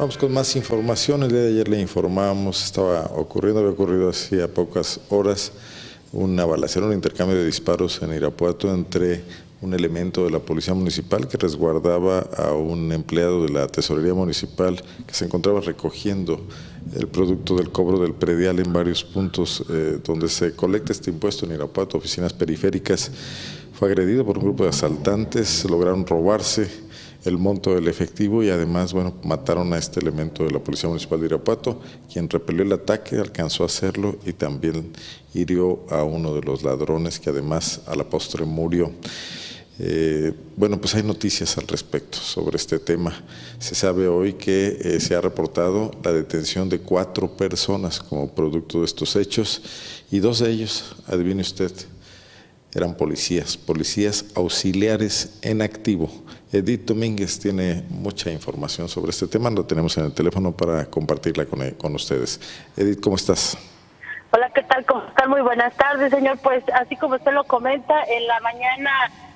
Vamos con más información. El día de ayer le informábamos, estaba ocurriendo, había ocurrido hacía pocas horas una balacera, un intercambio de disparos en Irapuato entre un elemento de la Policía Municipal que resguardaba a un empleado de la Tesorería Municipal que se encontraba recogiendo el producto del cobro del predial en varios puntos eh, donde se colecta este impuesto en Irapuato, oficinas periféricas. Fue agredido por un grupo de asaltantes, lograron robarse el monto del efectivo y además, bueno, mataron a este elemento de la Policía Municipal de Irapuato, quien repelió el ataque, alcanzó a hacerlo y también hirió a uno de los ladrones que además a la postre murió. Eh, bueno, pues hay noticias al respecto sobre este tema. Se sabe hoy que eh, se ha reportado la detención de cuatro personas como producto de estos hechos y dos de ellos, adivine usted, eran policías, policías auxiliares en activo. Edith Domínguez tiene mucha información sobre este tema, lo tenemos en el teléfono para compartirla con, con ustedes. Edith, ¿cómo estás? Hola, ¿qué tal? ¿Cómo están? Muy buenas tardes, señor. Pues así como usted lo comenta, en la mañana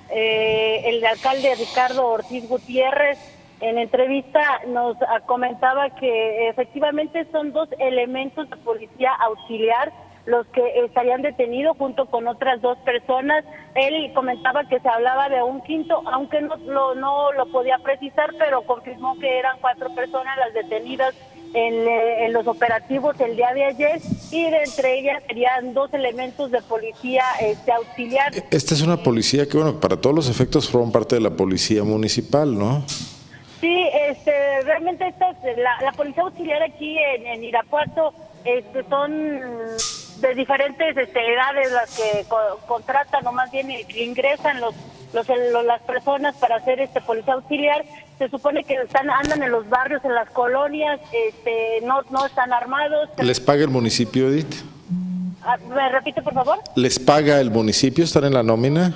eh, el alcalde Ricardo Ortiz Gutiérrez en entrevista nos comentaba que efectivamente son dos elementos de policía auxiliar los que estarían detenidos junto con otras dos personas. Él comentaba que se hablaba de un quinto, aunque no lo, no lo podía precisar, pero confirmó que eran cuatro personas las detenidas en, los operativos el día de ayer y de entre ellas serían dos elementos de policía este, auxiliar. Esta es una policía que, bueno, para todos los efectos forman parte de la policía municipal, ¿no? Sí, este, realmente esta la, la policía auxiliar aquí en, Irapuato este, son de diferentes este, edades las que contratan o más bien ingresan los los, las personas para hacer este policía auxiliar se supone que están andan en los barrios, en las colonias, este, no no están armados. ¿Les paga el municipio, Edith? Ah, ¿Me repite, por favor? ¿Les paga el municipio? ¿Están en la nómina?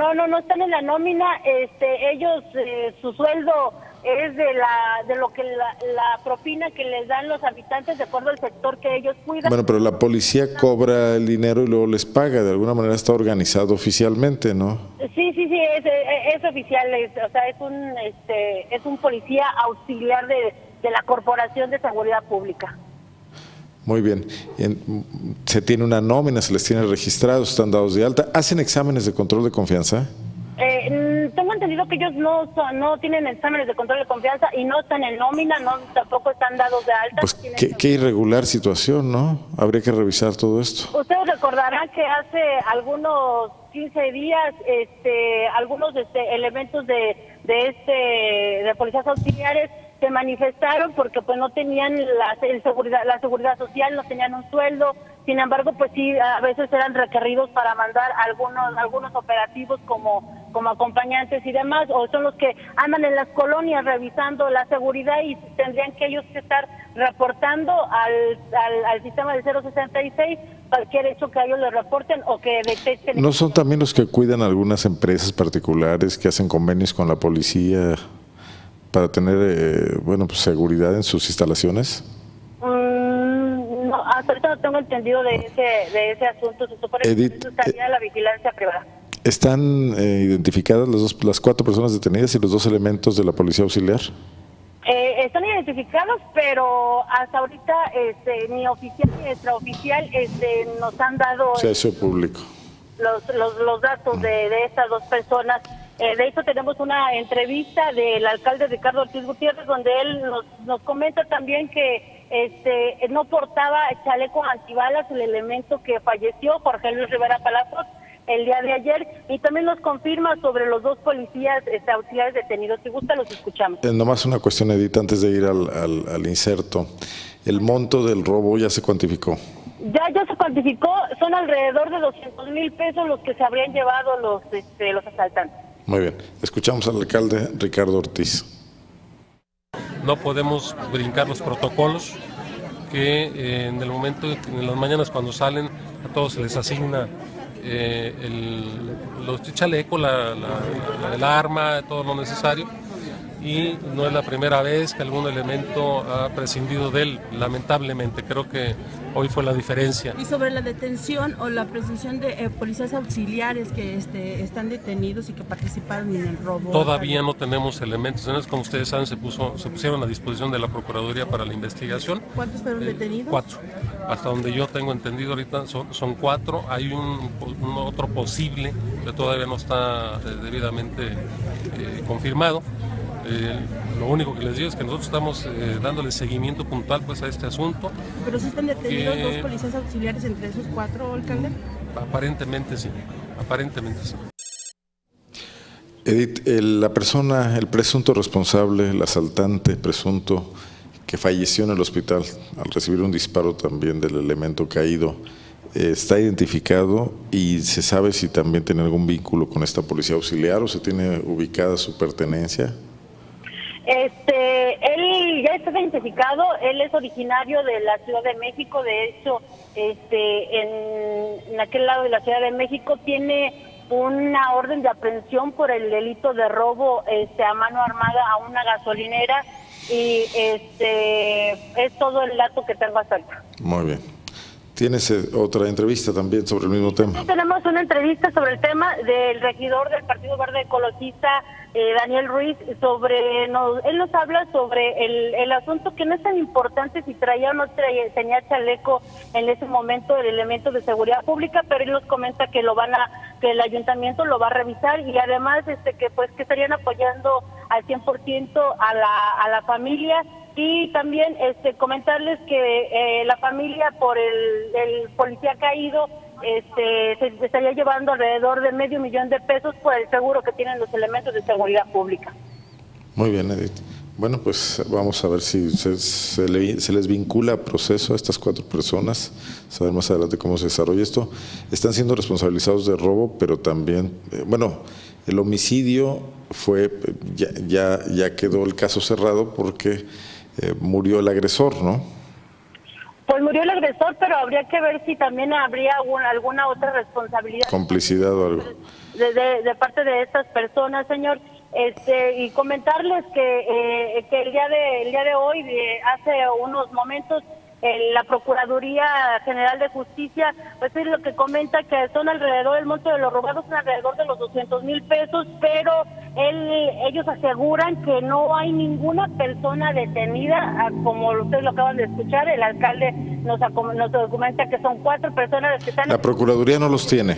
No, no, no están en la nómina. Este, ellos, eh, su sueldo es de la de lo que la, propina que les dan los habitantes de acuerdo al sector que ellos cuidan. Bueno, pero la policía cobra el dinero y luego les paga, de alguna manera está organizado oficialmente, ¿no? Sí, sí, sí, es, es, oficial, o sea, es un este es un policía auxiliar de, de la Corporación de Seguridad Pública. Muy bien. Se tiene una nómina, se les tiene registrados, están dados de alta. ¿Hacen exámenes de control de confianza? Eh, tengo entendido que ellos no no tienen exámenes de control de confianza y no están en nómina, no tampoco están dados de alta. Pues qué, irregular situación, ¿no? Habría que revisar todo esto. Ustedes recordarán que hace algunos 15 días, este, algunos este, elementos de, de este de policías auxiliares se manifestaron porque pues no tenían la, seguridad la seguridad social, no tenían un sueldo, sin embargo pues sí a veces eran requeridos para mandar algunos algunos operativos como como acompañantes y demás o son los que andan en las colonias revisando la seguridad y tendrían que ellos estar reportando al, al, sistema del 066 cualquier hecho que ellos le reporten o que detecten. ¿No son también los que cuidan algunas empresas particulares que hacen convenios con la policía? Para tener eh, bueno pues seguridad en sus instalaciones? Mm, no, hasta ahorita no tengo entendido de ese, de ese asunto. Se supone Edith, que estaría la vigilancia privada. ¿Están eh, identificadas las, dos, las cuatro personas detenidas y los dos elementos de la policía auxiliar? Eh, están identificados, pero hasta ahorita este, ni oficial ni extraoficial este, nos han dado... Se público. Los, los, los datos de, de estas dos personas eh, de hecho, tenemos una entrevista del alcalde Ricardo Ortiz Gutiérrez, donde él nos, comenta también que este no portaba chaleco antibalas, el elemento que falleció, Jorge Luis Rivera Palazos, el día de ayer, y también nos confirma sobre los dos policías este, auxiliares detenidos. Si gusta, los escuchamos. Eh, nomás una cuestión, Edith, antes de ir al, al, inserto. ¿El monto del robo ya se cuantificó? Ya, ya se cuantificó, son alrededor de 200 mil pesos los que se habrían llevado los, este, los asaltantes. Muy bien. Escuchamos al alcalde Ricardo Ortiz. No podemos brincar los protocolos que eh, en el momento, en las mañanas cuando salen, a todos se les asigna eh, el, los chaleco, la, el arma, todo lo necesario. Y no es la primera vez que algún elemento ha prescindido de él, lamentablemente. Creo que hoy fue la diferencia. Y sobre la detención o la presunción de eh, policías auxiliares que este, están detenidos y que participaron en el robo. Todavía no tenemos elementos. Como ustedes saben, se, puso, se pusieron a disposición de la Procuraduría para la investigación. ¿Cuántos fueron eh, detenidos? Cuatro. Hasta donde yo tengo entendido ahorita son, son cuatro. Hay un, otro posible que todavía no está eh, debidamente confirmado. Eh, lo único que les digo es que nosotros estamos eh, dándole seguimiento puntual pues a este asunto. ¿Pero si están detenidos dos policías auxiliares entre esos cuatro, alcalde? Aparentemente sí, aparentemente sí. Edith, la persona, el presunto responsable, el asaltante presunto que falleció en el hospital al recibir un disparo también del elemento caído, eh, está identificado y se sabe si también tiene algún vínculo con esta policía auxiliar o se tiene ubicada su pertenencia. Este, él ya está identificado, él es originario de la Ciudad de México, de hecho, este, en, aquel lado de la Ciudad de México tiene una orden de aprehensión por el delito de robo este, a mano armada a una gasolinera y este es todo el dato que tengo hasta acá. Muy bien. Tienes eh, otra entrevista también sobre el mismo tema. Sí, tenemos una entrevista sobre el tema del regidor del Partido Verde Ecologista eh, Daniel Ruiz, sobre, nos, él nos habla sobre el, el, asunto que no es tan importante si traía o no traía, tenía chaleco en ese momento el elemento de seguridad pública, pero él nos comenta que lo van a, que el ayuntamiento lo va a revisar y además este que pues que estarían apoyando al 100% a la, a la familia y también este comentarles que eh, la familia por el, policía caído este, se estaría llevando alrededor de medio millón de pesos por el seguro que tienen los elementos de seguridad pública. Muy bien, Edith. Bueno, pues vamos a ver si se, les vincula proceso a estas cuatro personas, saber más adelante cómo se desarrolla esto. Están siendo responsabilizados de robo, pero también, eh, bueno, el homicidio fue, ya, ya, ya, quedó el caso cerrado porque eh, murió el agresor, ¿no? Pues murió el agresor, pero habría que ver si también habría alguna, otra responsabilidad. Complicidad o algo. De, parte de estas personas, señor. Este, y comentarles que, eh, que el día de el día de hoy, hace unos momentos, la Procuraduría General de Justicia, pues es lo que comenta que son alrededor, el monto de los robados son alrededor de los 200 mil pesos, pero él, ellos aseguran que no hay ninguna persona detenida, ah, como ustedes lo acaban de escuchar, el alcalde nos, nos documenta que son cuatro personas las que están... La Procuraduría no los tiene.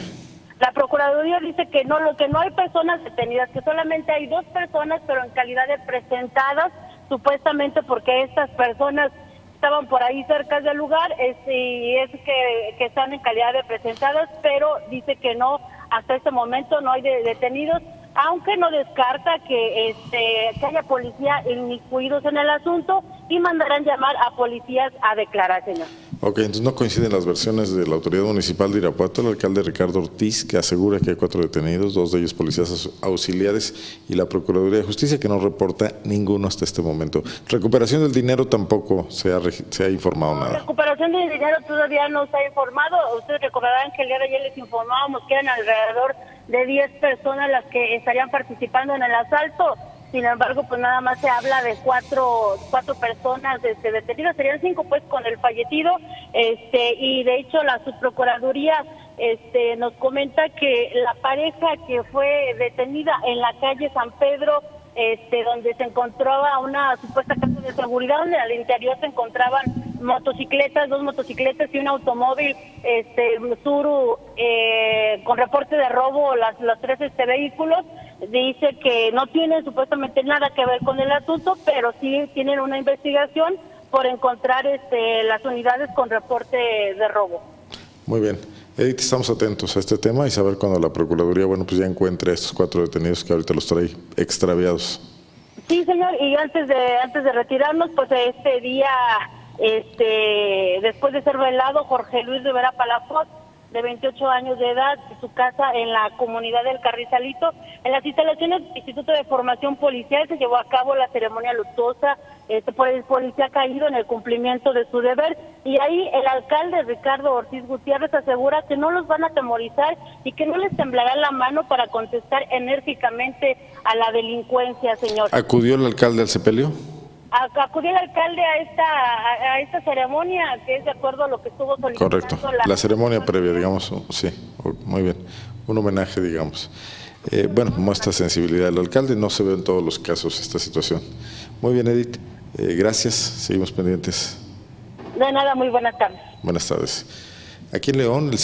La Procuraduría dice que no, lo que no hay personas detenidas, que solamente hay dos personas, pero en calidad de presentadas, supuestamente porque estas personas estaban por ahí cerca del lugar este, y es que, que están en calidad de presentadas, pero dice que no, hasta este momento no hay detenidos, aunque no descarta que, este, que haya policía inmiscuidos en el asunto y mandarán llamar a policías a declarar, señor. Ok, entonces no coinciden las versiones de la autoridad municipal de Irapuato, el alcalde Ricardo Ortiz, que asegura que hay cuatro detenidos, dos de ellos policías auxiliares, y la Procuraduría de Justicia, que no reporta ninguno hasta este momento. Recuperación del dinero tampoco se ha, se ha informado nada. Recuperación del dinero todavía no se ha informado. Ustedes recordarán que el día de ayer les informábamos que eran alrededor de 10 personas las que estarían participando en el asalto. Sin embargo, pues nada más se habla de cuatro, cuatro personas este, detenidas, serían cinco pues con el fallecido, este, y de hecho la subprocuraduría este, nos comenta que la pareja que fue detenida en la calle San Pedro, este, donde se encontraba una supuesta casa de seguridad, donde al interior se encontraban motocicletas, dos motocicletas y un automóvil, este, Suru, eh, con reporte de robo, las, los tres este, vehículos, dice que no tienen supuestamente nada que ver con el asunto, pero sí tienen una investigación por encontrar este, las unidades con reporte de robo. Muy bien. Edith, estamos atentos a este tema y saber cuando la Procuraduría, bueno, pues ya encuentre a estos cuatro detenidos que ahorita los trae extraviados. Sí, señor, y antes de antes de retirarnos, pues este día, este, después de ser velado, Jorge Luis Rivera Palafox de 28 años de edad, de su casa en la comunidad del Carrizalito. En las instalaciones del Instituto de Formación Policial se llevó a cabo la ceremonia luctuosa este, por el policía caído en el cumplimiento de su deber y ahí el alcalde Ricardo Ortiz Gutiérrez asegura que no los van a temorizar y que no les temblará la mano para contestar enérgicamente a la delincuencia, señor. ¿Acudió el alcalde al sepelio? Acudió el alcalde a esta a, esta ceremonia que es de acuerdo a lo que estuvo solicitando correcto. la, ceremonia previa digamos sí muy bien. Un homenaje digamos. Eh, bueno muestra sensibilidad del alcalde no se ve en todos los casos esta situación. Muy bien Edith eh, gracias. Seguimos pendientes. De nada muy buenas tardes buenas tardes. Aquí en León el